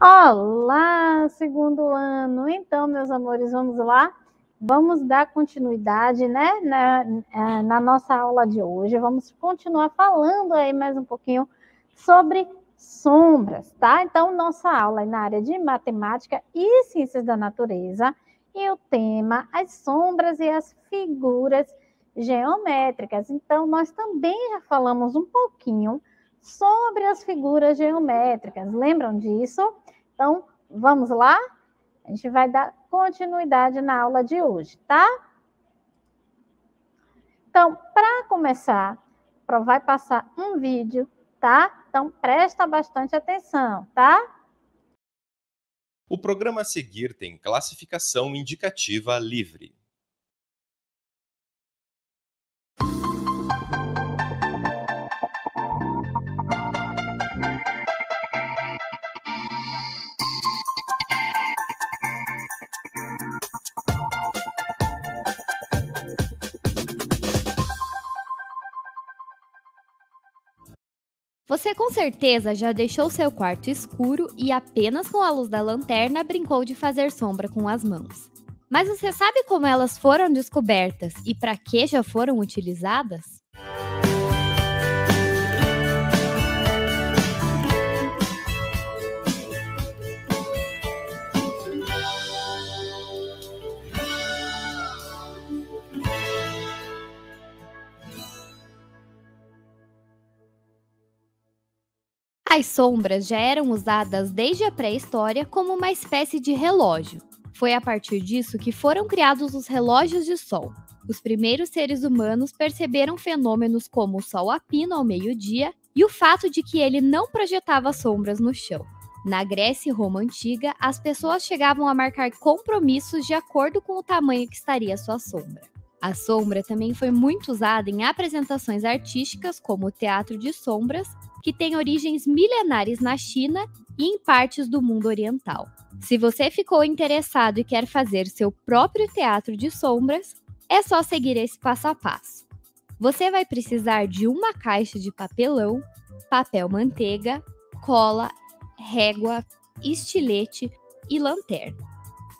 Olá, segundo ano. Então, meus amores, vamos lá? Vamos dar continuidade, né, na, é, na nossa aula de hoje. Vamos continuar falando aí mais um pouquinho sobre sombras, tá? Então, nossa aula é na área de matemática e ciências da natureza e o tema as sombras e as figuras geométricas. Então, nós também já falamos um pouquinho sobre as figuras geométricas. Lembram disso? Então, vamos lá? A gente vai dar continuidade na aula de hoje, tá? Então, para começar, vai passar um vídeo, tá? Então, presta bastante atenção, tá? O programa a seguir tem classificação indicativa livre. Você com certeza já deixou seu quarto escuro e apenas com a luz da lanterna brincou de fazer sombra com as mãos. Mas você sabe como elas foram descobertas e para que já foram utilizadas? As sombras já eram usadas desde a pré-história como uma espécie de relógio. Foi a partir disso que foram criados os relógios de sol. Os primeiros seres humanos perceberam fenômenos como o sol a pino ao meio-dia e o fato de que ele não projetava sombras no chão. Na Grécia e Roma antiga, as pessoas chegavam a marcar compromissos de acordo com o tamanho que estaria sua sombra. A sombra também foi muito usada em apresentações artísticas, como o teatro de sombras que tem origens milenares na China e em partes do mundo oriental. Se você ficou interessado e quer fazer seu próprio teatro de sombras, é só seguir esse passo a passo. Você vai precisar de uma caixa de papelão, papel manteiga, cola, régua, estilete e lanterna.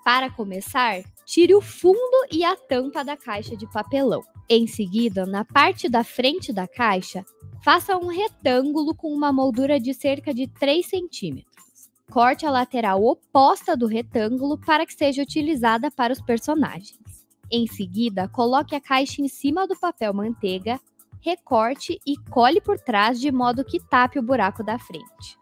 Para começar, tire o fundo e a tampa da caixa de papelão. Em seguida, na parte da frente da caixa, Faça um retângulo com uma moldura de cerca de 3 centímetros. Corte a lateral oposta do retângulo para que seja utilizada para os personagens. Em seguida, coloque a caixa em cima do papel manteiga, recorte e cole por trás de modo que tape o buraco da frente.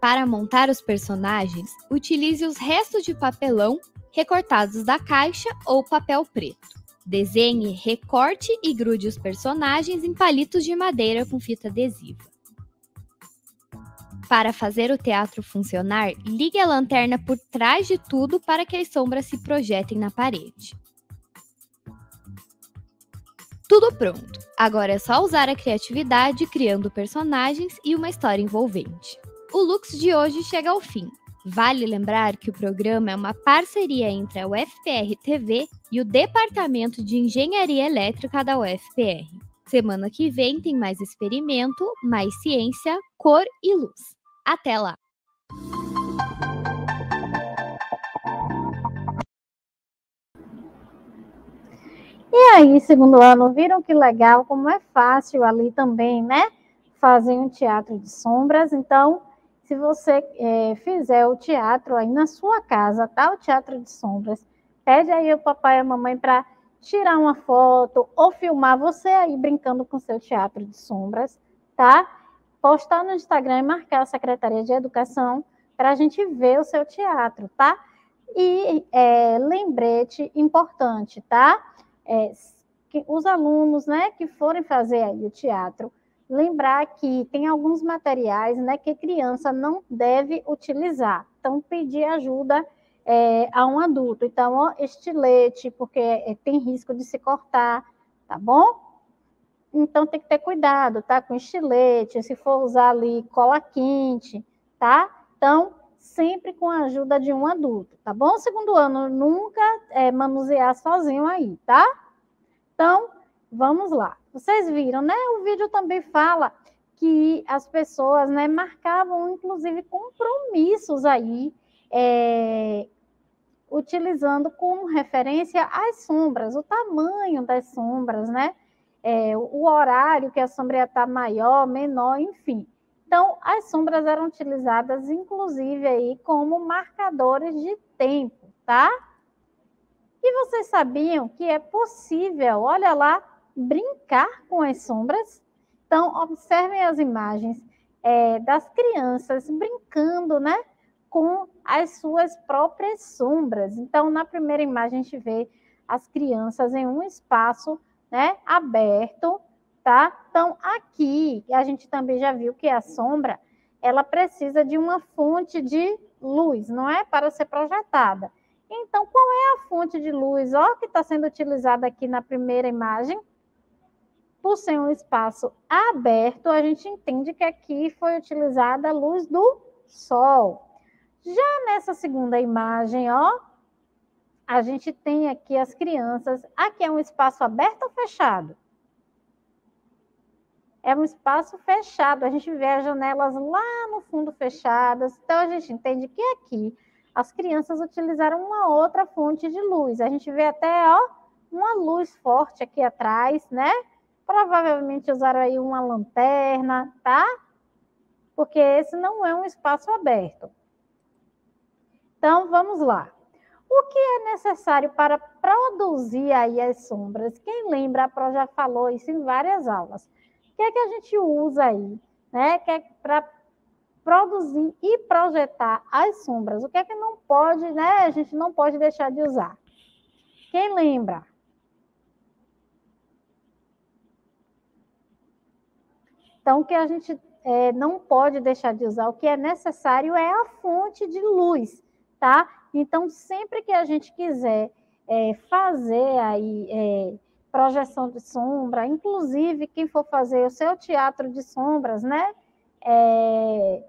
Para montar os personagens, utilize os restos de papelão recortados da caixa ou papel preto. Desenhe, recorte e grude os personagens em palitos de madeira com fita adesiva. Para fazer o teatro funcionar, ligue a lanterna por trás de tudo para que as sombras se projetem na parede. Tudo pronto! Agora é só usar a criatividade criando personagens e uma história envolvente. O Lux de hoje chega ao fim. Vale lembrar que o programa é uma parceria entre a UFPR TV e o Departamento de Engenharia Elétrica da UFPR. Semana que vem tem mais experimento, mais ciência, cor e luz. Até lá! E aí, segundo ano, viram que legal, como é fácil ali também, né? Fazer um teatro de sombras. Então, se você é, fizer o teatro aí na sua casa, tá? O teatro de sombras, pede aí o papai e a mamãe para tirar uma foto ou filmar você aí brincando com seu teatro de sombras, tá? Postar no Instagram e marcar a Secretaria de Educação para a gente ver o seu teatro, tá? E é, lembrete importante, tá? É, que os alunos, né, que forem fazer aí o teatro, lembrar que tem alguns materiais né, que criança não deve utilizar. Então, pedir ajuda é, a um adulto. Então, ó, estilete, porque é, tem risco de se cortar, tá bom? Então, tem que ter cuidado, tá? Com estilete, se for usar ali cola quente, tá? Então, sempre com a ajuda de um adulto, tá bom? Segundo ano, nunca é, manusear sozinho aí, tá? Então, vamos lá. Vocês viram, né? O vídeo também fala que as pessoas né, marcavam, inclusive, compromissos aí, é, utilizando como referência as sombras, o tamanho das sombras, né? É, o horário que a sombra ia estar maior, menor, enfim. Então, as sombras eram utilizadas, inclusive, aí como marcadores de tempo, tá? E vocês sabiam que é possível, olha lá, brincar com as sombras? Então, observem as imagens é, das crianças brincando, né? Com as suas próprias sombras. Então, na primeira imagem, a gente vê as crianças em um espaço né, aberto, tá? Então, aqui, a gente também já viu que a sombra, ela precisa de uma fonte de luz, não é? Para ser projetada. Então, qual é a fonte de luz? Ó, que está sendo utilizada aqui na primeira imagem. Por ser um espaço aberto, a gente entende que aqui foi utilizada a luz do sol. Já nessa segunda imagem, ó, a gente tem aqui as crianças. Aqui é um espaço aberto ou fechado? É um espaço fechado. A gente vê as janelas lá no fundo fechadas. Então, a gente entende que aqui as crianças utilizaram uma outra fonte de luz. A gente vê até, ó, uma luz forte aqui atrás, né? Provavelmente usaram aí uma lanterna, tá? Porque esse não é um espaço aberto. Então, vamos lá. O que é necessário para produzir aí as sombras? Quem lembra, a Pro já falou isso em várias aulas. O que é que a gente usa aí, né? Que é para produzir e projetar as sombras. O que é que não pode, né? A gente não pode deixar de usar. Quem lembra? Então, o que a gente é, não pode deixar de usar, o que é necessário é a fonte de luz, tá? Então, sempre que a gente quiser é, fazer aí é, projeção de sombra, inclusive quem for fazer o seu teatro de sombras, né? É,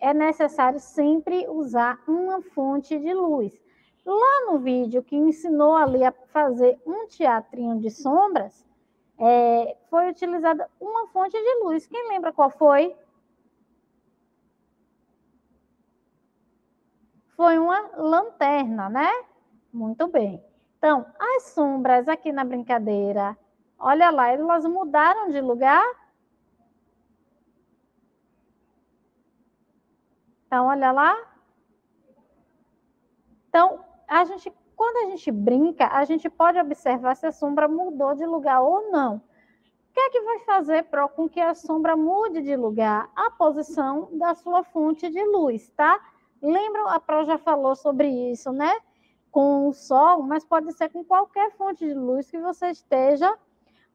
é necessário sempre usar uma fonte de luz. Lá no vídeo que ensinou ali a fazer um teatrinho de sombras, é, foi utilizada uma fonte de luz. Quem lembra qual foi? Foi uma lanterna, né? Muito bem. Então, as sombras aqui na brincadeira, olha lá, elas mudaram de lugar Então, olha lá. Então, a gente, quando a gente brinca, a gente pode observar se a sombra mudou de lugar ou não. O que é que vai fazer para com que a sombra mude de lugar? A posição da sua fonte de luz, tá? Lembra, a Pro já falou sobre isso, né? Com o sol, mas pode ser com qualquer fonte de luz que você esteja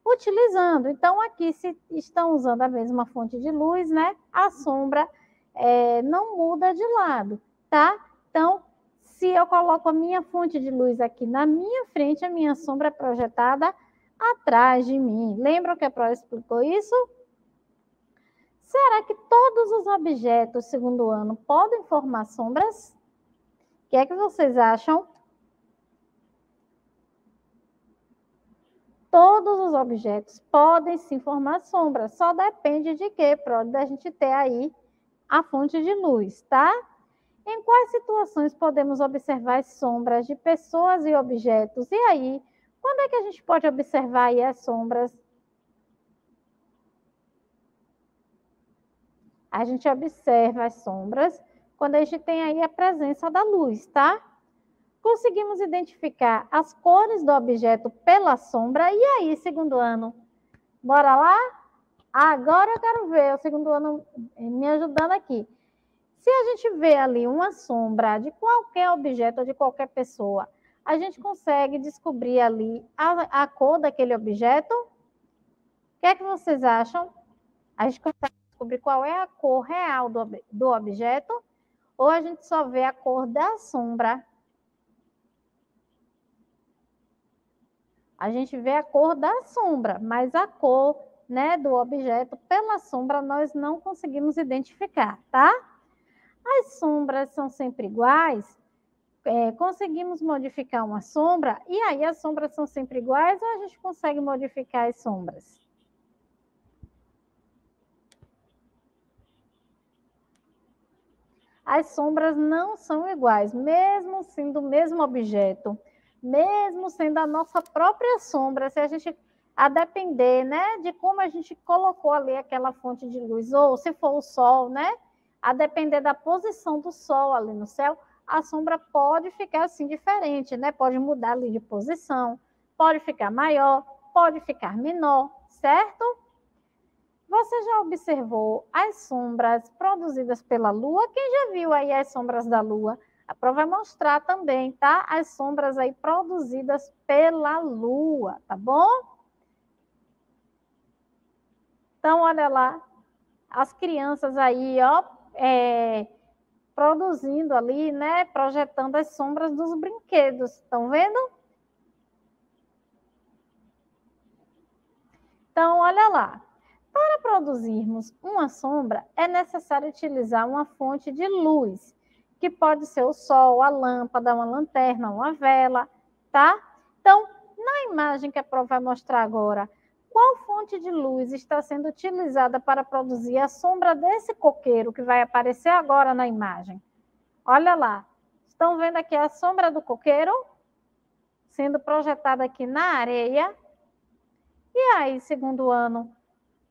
utilizando. Então, aqui, se estão usando a mesma fonte de luz, né? A sombra é, não muda de lado, tá? Então, se eu coloco a minha fonte de luz aqui na minha frente, a minha sombra é projetada atrás de mim. Lembram que a Pro explicou isso? Será que todos os objetos segundo ano podem formar sombras? O que é que vocês acham? Todos os objetos podem sim formar sombras, só depende de quê? Pro, da gente ter aí a fonte de luz, tá? Em quais situações podemos observar sombras de pessoas e objetos? E aí, quando é que a gente pode observar as sombras? A gente observa as sombras quando a gente tem aí a presença da luz, tá? Conseguimos identificar as cores do objeto pela sombra. E aí, segundo ano? Bora lá? Agora eu quero ver o segundo ano me ajudando aqui. Se a gente vê ali uma sombra de qualquer objeto ou de qualquer pessoa, a gente consegue descobrir ali a, a cor daquele objeto? O que é que vocês acham? A gente consegue descobrir qual é a cor real do, do objeto? Ou a gente só vê a cor da sombra? A gente vê a cor da sombra, mas a cor né, do objeto pela sombra nós não conseguimos identificar, tá? as sombras são sempre iguais, é, conseguimos modificar uma sombra, e aí as sombras são sempre iguais ou a gente consegue modificar as sombras? As sombras não são iguais, mesmo sendo o mesmo objeto, mesmo sendo a nossa própria sombra, se a gente a depender, né, de como a gente colocou ali aquela fonte de luz ou se for o sol, né? A depender da posição do sol ali no céu, a sombra pode ficar assim diferente, né? Pode mudar ali de posição, pode ficar maior, pode ficar menor, certo? Você já observou as sombras produzidas pela Lua? Quem já viu aí as sombras da Lua? A prova vai mostrar também, tá? As sombras aí produzidas pela Lua, tá bom? Então, olha lá, as crianças aí, ó, é, produzindo ali, né, projetando as sombras dos brinquedos, estão vendo? Então, olha lá, para produzirmos uma sombra, é necessário utilizar uma fonte de luz, que pode ser o sol, a lâmpada, uma lanterna, uma vela, tá? Então, na imagem que a prova vai mostrar agora, qual fonte de luz está sendo utilizada para produzir a sombra desse coqueiro que vai aparecer agora na imagem? Olha lá. Estão vendo aqui a sombra do coqueiro sendo projetada aqui na areia. E aí, segundo ano,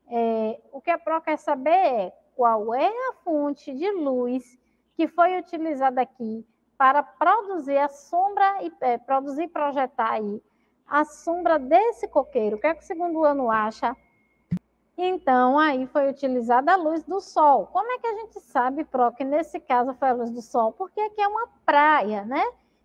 é, o que a Pro quer saber é qual é a fonte de luz que foi utilizada aqui para produzir a sombra e é, produzir e projetar aí a sombra desse coqueiro. O que é que o segundo ano acha? Então, aí foi utilizada a luz do sol. Como é que a gente sabe, Pro, que nesse caso foi a luz do sol? Porque aqui é uma praia, né?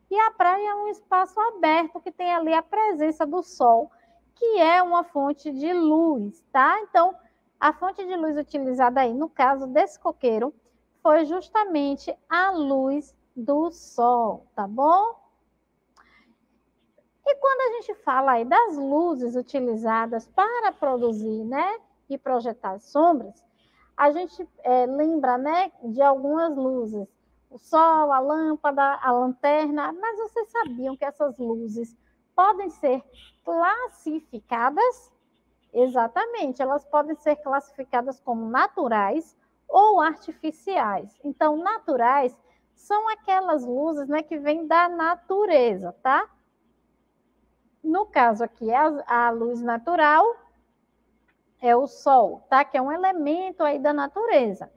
E a praia é um espaço aberto que tem ali a presença do sol que é uma fonte de luz, tá? Então, a fonte de luz utilizada aí, no caso desse coqueiro, foi justamente a luz do sol, tá bom? E quando a gente fala aí das luzes utilizadas para produzir, né, e projetar sombras, a gente é, lembra, né, de algumas luzes, o sol, a lâmpada, a lanterna, mas vocês sabiam que essas luzes podem ser classificadas? Exatamente, elas podem ser classificadas como naturais ou artificiais. Então, naturais são aquelas luzes né, que vêm da natureza, tá? No caso aqui, a, a luz natural é o sol, tá? Que é um elemento aí da natureza.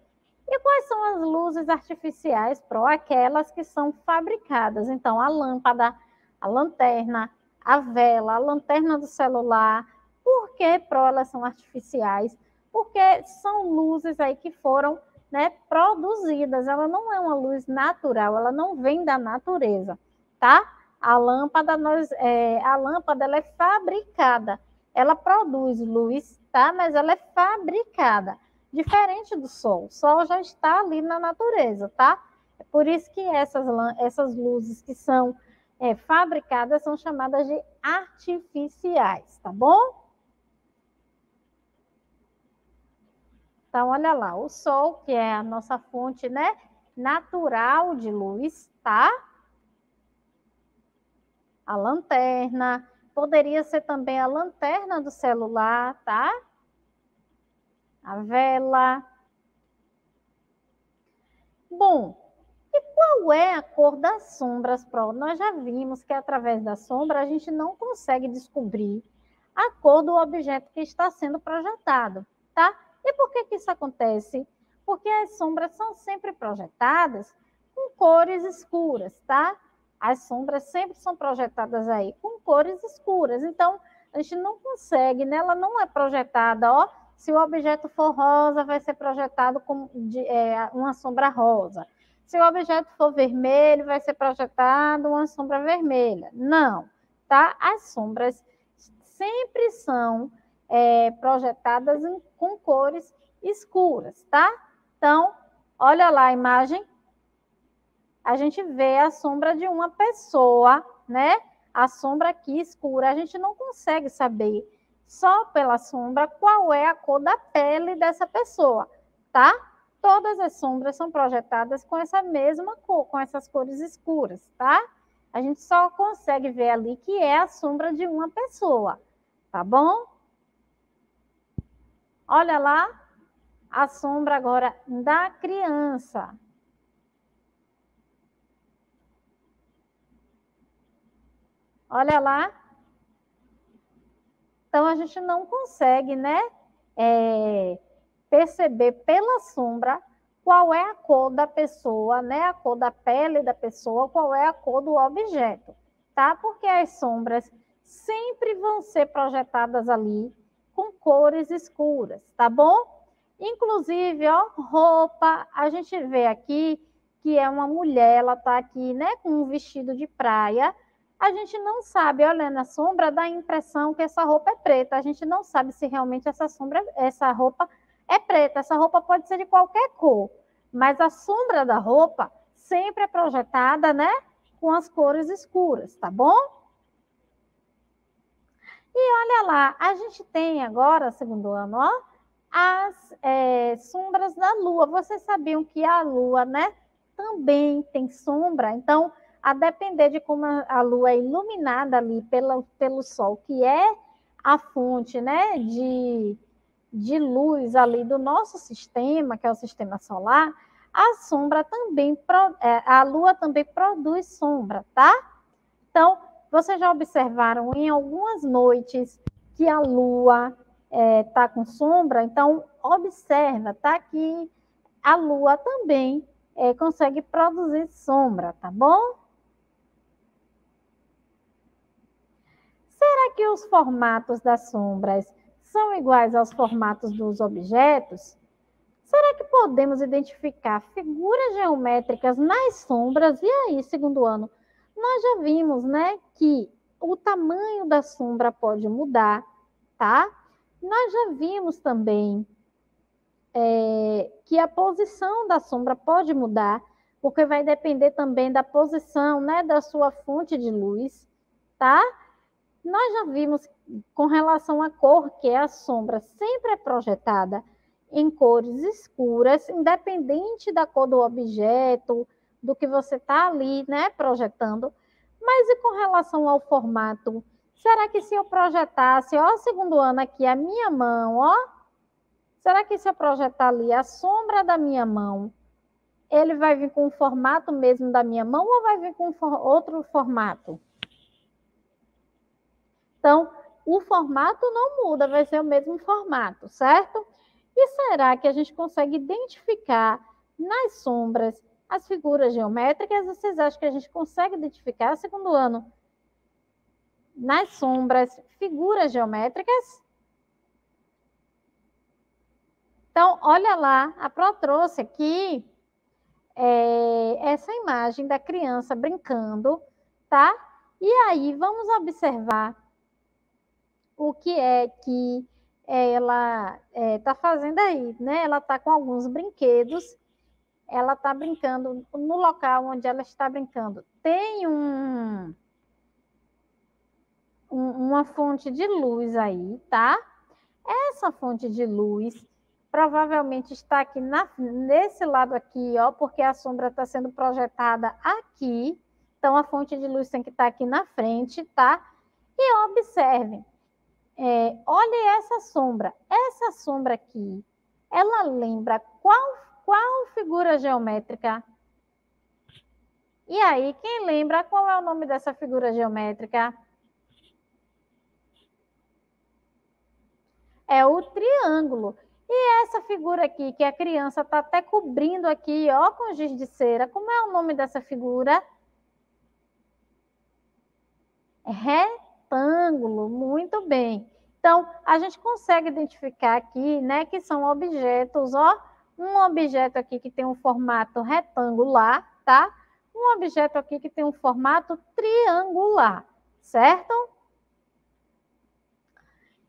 E quais são as luzes artificiais? Pro aquelas que são fabricadas. Então, a lâmpada, a lanterna, a vela, a lanterna do celular. Por que pro elas são artificiais? Porque são luzes aí que foram né, produzidas. Ela não é uma luz natural, ela não vem da natureza, tá? A lâmpada, nós, é, a lâmpada ela é fabricada, ela produz luz, tá? Mas ela é fabricada, diferente do sol. O sol já está ali na natureza, tá? É por isso que essas, essas luzes que são é, fabricadas são chamadas de artificiais, tá bom? Então, olha lá, o sol, que é a nossa fonte, né, natural de luz, tá? A lanterna, poderia ser também a lanterna do celular, tá? A vela. Bom, e qual é a cor das sombras, Pro? Nós já vimos que através da sombra a gente não consegue descobrir a cor do objeto que está sendo projetado, tá? E por que, que isso acontece? Porque as sombras são sempre projetadas com cores escuras, tá? As sombras sempre são projetadas aí com cores escuras. Então, a gente não consegue, né? Ela não é projetada, ó. Se o objeto for rosa, vai ser projetado com de, é, uma sombra rosa. Se o objeto for vermelho, vai ser projetado uma sombra vermelha. Não, tá? As sombras sempre são é, projetadas em, com cores escuras, tá? Então, olha lá a imagem. A gente vê a sombra de uma pessoa, né? A sombra aqui escura. A gente não consegue saber só pela sombra qual é a cor da pele dessa pessoa, tá? todas as sombras são projetadas com essa mesma cor, com essas cores escuras, tá? A gente só consegue ver ali que é a sombra de uma pessoa, tá bom? Olha lá a sombra agora da criança. Olha lá. Então, a gente não consegue, né, é, perceber pela sombra qual é a cor da pessoa, né, a cor da pele da pessoa, qual é a cor do objeto, tá? Porque as sombras sempre vão ser projetadas ali com cores escuras, tá bom? Inclusive, ó, roupa, a gente vê aqui que é uma mulher, ela tá aqui, né, com um vestido de praia. A gente não sabe, olhando a sombra, dá a impressão que essa roupa é preta. A gente não sabe se realmente essa sombra, essa roupa é preta. Essa roupa pode ser de qualquer cor, mas a sombra da roupa sempre é projetada, né, com as cores escuras, tá bom? E olha lá, a gente tem agora, segundo ano, ó, as é, sombras da Lua. Vocês sabiam que a Lua, né, também tem sombra? Então, a depender de como a Lua é iluminada ali pela, pelo Sol, que é a fonte, né, de, de luz ali do nosso sistema, que é o sistema solar, a sombra também, é, a Lua também produz sombra, tá? Então, vocês já observaram em algumas noites que a Lua está é, tá com sombra, então observa, tá? Que a Lua também é, consegue produzir sombra, tá bom? Será que os formatos das sombras são iguais aos formatos dos objetos? Será que podemos identificar figuras geométricas nas sombras? E aí, segundo ano, nós já vimos, né, que o tamanho da sombra pode mudar, tá? Nós já vimos também é, que a posição da sombra pode mudar, porque vai depender também da posição né, da sua fonte de luz, tá? Nós já vimos com relação à cor que a sombra sempre é projetada em cores escuras, independente da cor do objeto, do que você está ali, né, projetando. Mas e com relação ao formato? Será que se eu projetasse, ó, segundo ano aqui, a minha mão, ó, será que se eu projetar ali a sombra da minha mão, ele vai vir com o formato mesmo da minha mão ou vai vir com outro formato? Então, o formato não muda, vai ser o mesmo formato, certo? E será que a gente consegue identificar nas sombras as figuras geométricas? Vocês acham que a gente consegue identificar, segundo ano, nas sombras, figuras geométricas. Então, olha lá, a Pro trouxe aqui é, essa imagem da criança brincando, tá? E aí, vamos observar o que é que ela está é, tá fazendo aí, né? Ela está com alguns brinquedos, ela está brincando no local onde ela está brincando. Tem um, uma fonte de luz aí, tá? Essa fonte de luz provavelmente está aqui na, nesse lado aqui, ó, porque a sombra está sendo projetada aqui. Então, a fonte de luz tem que estar aqui na frente, tá? E observem, é, olhe essa sombra. Essa sombra aqui, ela lembra qual, qual figura geométrica? E aí, quem lembra qual é o nome dessa figura geométrica? é o triângulo. E essa figura aqui, que a criança está até cobrindo aqui, ó, com giz de cera, como é o nome dessa figura? Retângulo, muito bem. Então, a gente consegue identificar aqui, né, que são objetos, ó, um objeto aqui que tem um formato retangular, tá? Um objeto aqui que tem um formato triangular, certo?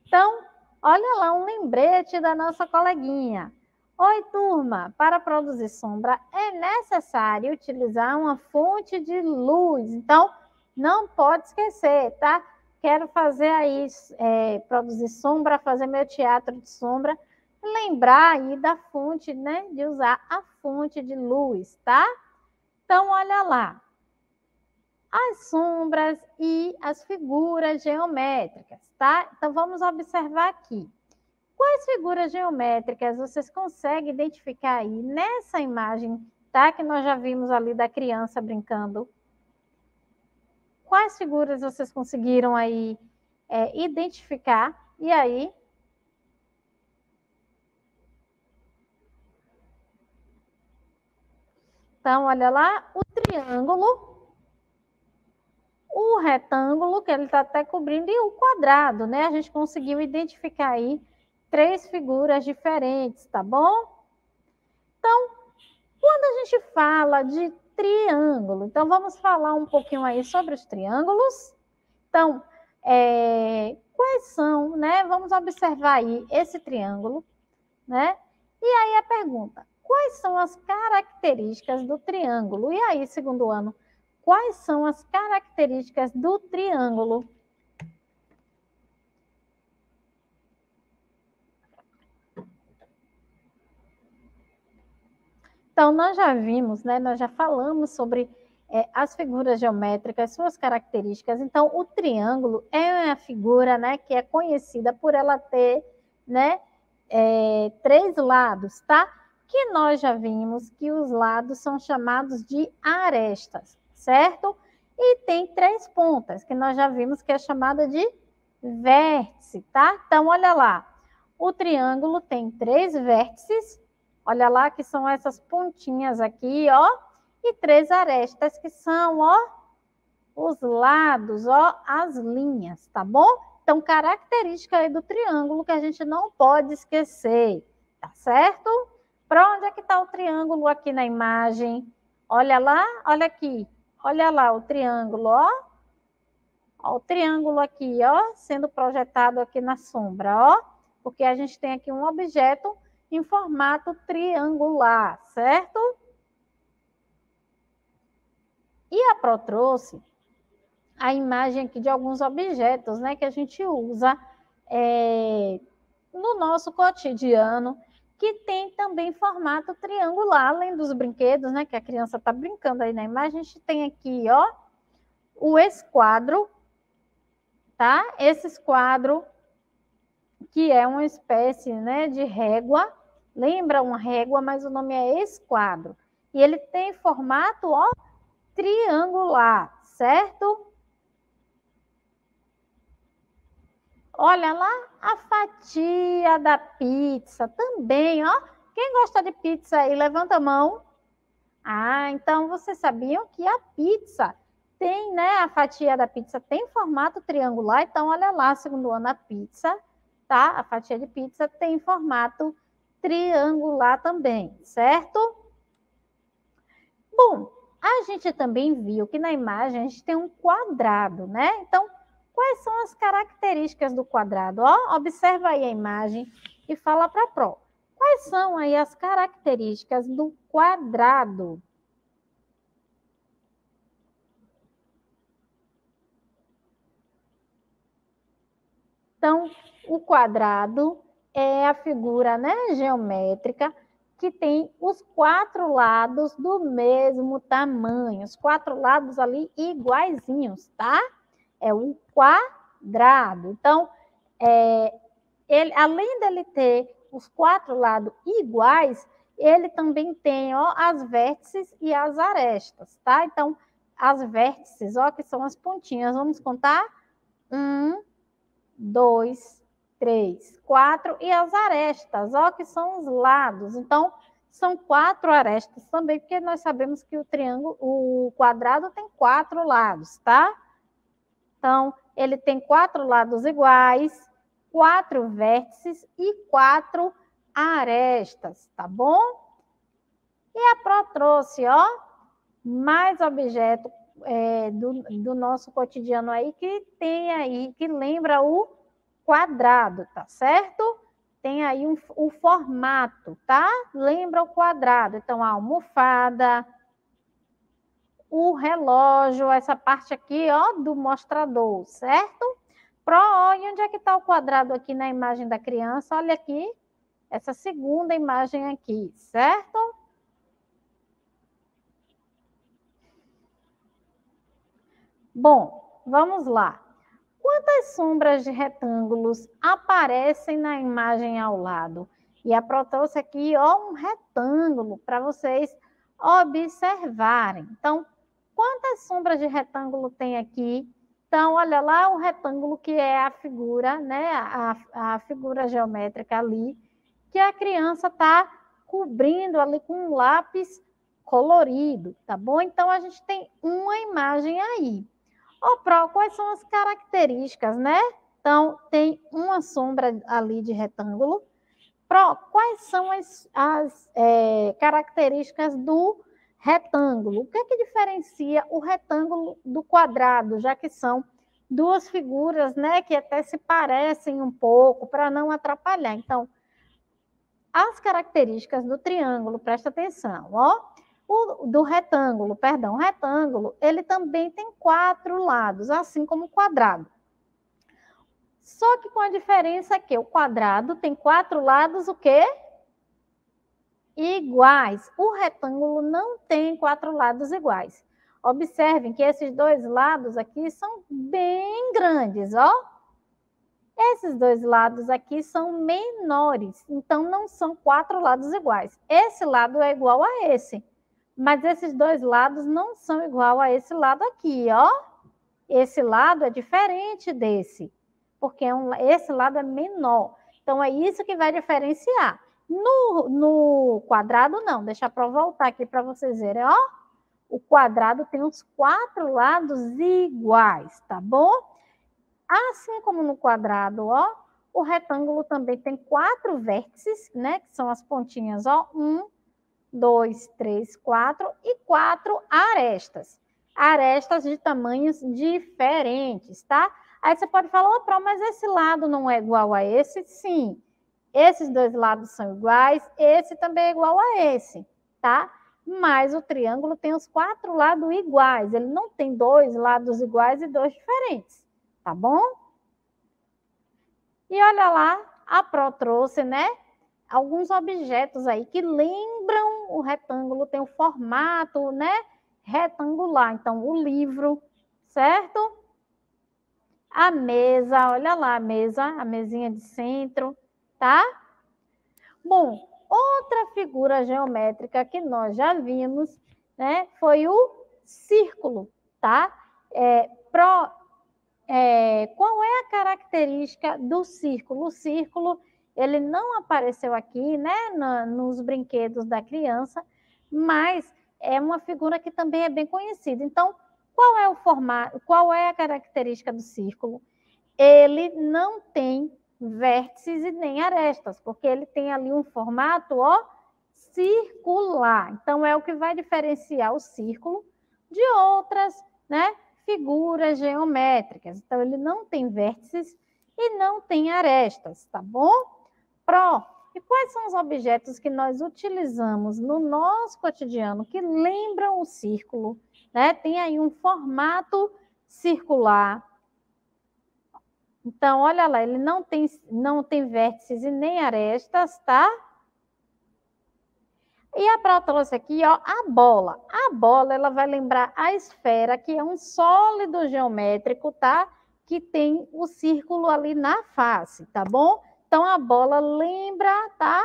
Então, Olha lá um lembrete da nossa coleguinha. Oi, turma! Para produzir sombra é necessário utilizar uma fonte de luz. Então, não pode esquecer, tá? Quero fazer aí, é, produzir sombra, fazer meu teatro de sombra. Lembrar aí da fonte, né? De usar a fonte de luz, tá? Então, olha lá as sombras e as figuras geométricas, tá? Então vamos observar aqui. Quais figuras geométricas vocês conseguem identificar aí nessa imagem, tá? Que nós já vimos ali da criança brincando. Quais figuras vocês conseguiram aí é, identificar? E aí, Então, olha lá, o triângulo, o retângulo, que ele está até cobrindo, e o quadrado, né? A gente conseguiu identificar aí três figuras diferentes, tá bom? Então, quando a gente fala de triângulo, então vamos falar um pouquinho aí sobre os triângulos. Então, é, quais são, né? Vamos observar aí esse triângulo, né? E aí a pergunta: quais são as características do triângulo? E aí, segundo ano, quais são as características do triângulo? Então, nós já vimos, né, nós já falamos sobre é, as figuras geométricas, suas características. Então, o triângulo é uma figura né, que é conhecida por ela ter né, é, três lados, tá? que nós já vimos que os lados são chamados de arestas, certo? E tem três pontas, que nós já vimos que é chamada de vértice, tá? Então, olha lá. O triângulo tem três vértices, olha lá que são essas pontinhas aqui, ó, e três arestas, que são, ó, os lados, ó, as linhas, tá bom? Então, característica aí do triângulo que a gente não pode esquecer, tá certo? Para onde é que está o triângulo aqui na imagem? Olha lá, olha aqui. Olha lá o triângulo, ó. ó. O triângulo aqui, ó, sendo projetado aqui na sombra, ó. Porque a gente tem aqui um objeto em formato triangular, certo? E a Pro trouxe a imagem aqui de alguns objetos, né, que a gente usa é, no nosso cotidiano que tem também formato triangular, além dos brinquedos, né? Que a criança está brincando aí na imagem. A gente tem aqui, ó, o esquadro, tá? Esse esquadro, que é uma espécie, né, de régua. Lembra uma régua, mas o nome é esquadro. E ele tem formato, ó, triangular, certo? Olha lá a fatia da pizza também, ó. Quem gosta de pizza aí, levanta a mão. Ah, então vocês sabiam que a pizza tem, né? A fatia da pizza tem formato triangular. Então, olha lá, segundo ano, a pizza, tá? A fatia de pizza tem formato triangular também, certo? Bom, a gente também viu que na imagem a gente tem um quadrado, né? Então, Quais são as características do quadrado? Ó, observa aí a imagem e fala para a Pro. Quais são aí as características do quadrado? Então, o quadrado é a figura né, geométrica que tem os quatro lados do mesmo tamanho, os quatro lados ali iguaizinhos, tá? é um quadrado. Então, é, ele, além dele ter os quatro lados iguais, ele também tem ó, as vértices e as arestas, tá? Então, as vértices, ó, que são as pontinhas, vamos contar? Um, dois, três, quatro, e as arestas, ó, que são os lados. Então, são quatro arestas também, porque nós sabemos que o triângulo, o quadrado tem quatro lados, tá? Então, ele tem quatro lados iguais, quatro vértices e quatro arestas, tá bom? E a Pro trouxe, ó, mais objeto é, do, do nosso cotidiano aí que tem aí, que lembra o quadrado, tá certo? Tem aí um, o formato, tá? Lembra o quadrado. Então, a almofada, o relógio, essa parte aqui, ó, do mostrador, certo? Pro, e onde é que está o quadrado aqui na imagem da criança? Olha aqui, essa segunda imagem aqui, certo? Bom, vamos lá. Quantas sombras de retângulos aparecem na imagem ao lado? E a trouxe aqui, ó, um retângulo para vocês observarem. Então, quantas sombras de retângulo tem aqui? Então, olha lá o retângulo que é a figura, né? A, a figura geométrica ali, que a criança está cobrindo ali com um lápis colorido, tá bom? Então, a gente tem uma imagem aí. Ô, Pro, quais são as características, né? Então, tem uma sombra ali de retângulo. Pro, quais são as, as é, características do retângulo? O que é que diferencia o retângulo do quadrado, já que são duas figuras, né, que até se parecem um pouco, para não atrapalhar. Então, as características do triângulo, presta atenção, ó. O, do retângulo, perdão, retângulo, ele também tem quatro lados, assim como o quadrado. Só que com a diferença que o quadrado tem quatro lados, o quê? Iguais. O retângulo não tem quatro lados iguais. Observem que esses dois lados aqui são bem grandes, ó. Esses dois lados aqui são menores, então não são quatro lados iguais. Esse lado é igual a esse. Mas esses dois lados não são igual a esse lado aqui, ó. Esse lado é diferente desse, porque é um, esse lado é menor. Então, é isso que vai diferenciar. No, no quadrado, não. Deixa eu voltar aqui para vocês verem, ó. O quadrado tem os quatro lados iguais, tá bom? Assim como no quadrado, ó, o retângulo também tem quatro vértices, né? Que são as pontinhas, ó. Um, dois, três, quatro e quatro arestas. Arestas de tamanhos diferentes, tá? Aí você pode falar, oh, mas esse lado não é igual a esse? Sim. Esses dois lados são iguais, esse também é igual a esse, tá? Mas o triângulo tem os quatro lados iguais, ele não tem dois lados iguais e dois diferentes, tá bom? E olha lá, a Pro trouxe, né? Alguns objetos aí que lembram o retângulo, tem o formato, né, retangular. Então, o livro, certo? A mesa, olha lá a mesa, a mesinha de centro, tá? Bom, outra figura geométrica que nós já vimos, né, foi o círculo, tá? É, pro, é, qual é a característica do círculo? O círculo ele não apareceu aqui, né, nos brinquedos da criança, mas é uma figura que também é bem conhecida. Então, qual é o formato, qual é a característica do círculo? Ele não tem vértices e nem arestas, porque ele tem ali um formato, ó, circular. Então, é o que vai diferenciar o círculo de outras, né, figuras geométricas. Então, ele não tem vértices e não tem arestas, tá bom? Pro, e quais são os objetos que nós utilizamos no nosso cotidiano que lembram o círculo? Né? Tem aí um formato circular. Então, olha lá, ele não tem, não tem vértices e nem arestas, tá? E a Pro trouxe aqui, ó, a bola. A bola, ela vai lembrar a esfera, que é um sólido geométrico, tá? Que tem o círculo ali na face, tá bom? Então, a bola lembra, tá?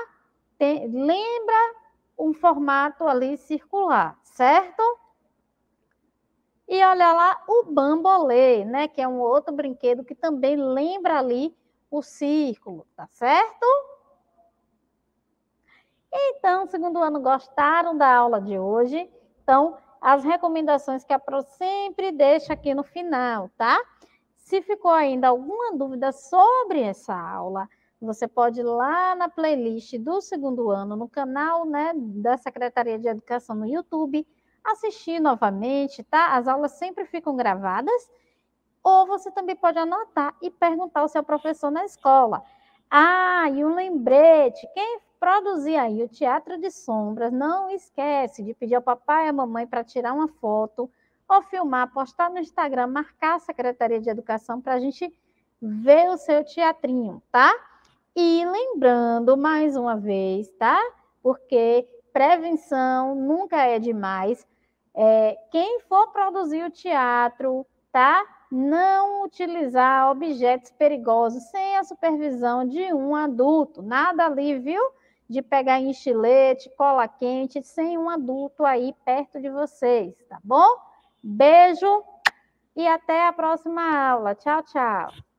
Tem, lembra um formato ali circular, certo? E olha lá o bambolê, né? Que é um outro brinquedo que também lembra ali o círculo, tá certo? Então, segundo ano, gostaram da aula de hoje? Então, as recomendações que a Pro sempre deixa aqui no final, tá? Se ficou ainda alguma dúvida sobre essa aula, você pode ir lá na playlist do segundo ano, no canal né, da Secretaria de Educação no YouTube, assistir novamente, tá? As aulas sempre ficam gravadas. Ou você também pode anotar e perguntar ao seu professor na escola. Ah, e um lembrete: quem produzir aí o Teatro de Sombras, não esquece de pedir ao papai e à mamãe para tirar uma foto ou filmar, postar no Instagram, marcar a Secretaria de Educação para a gente ver o seu teatrinho, tá? E lembrando mais uma vez, tá? Porque prevenção nunca é demais. É, quem for produzir o teatro, tá? Não utilizar objetos perigosos sem a supervisão de um adulto. Nada ali, viu? De pegar enchilete, cola quente, sem um adulto aí perto de vocês, tá bom? Beijo e até a próxima aula. Tchau, tchau.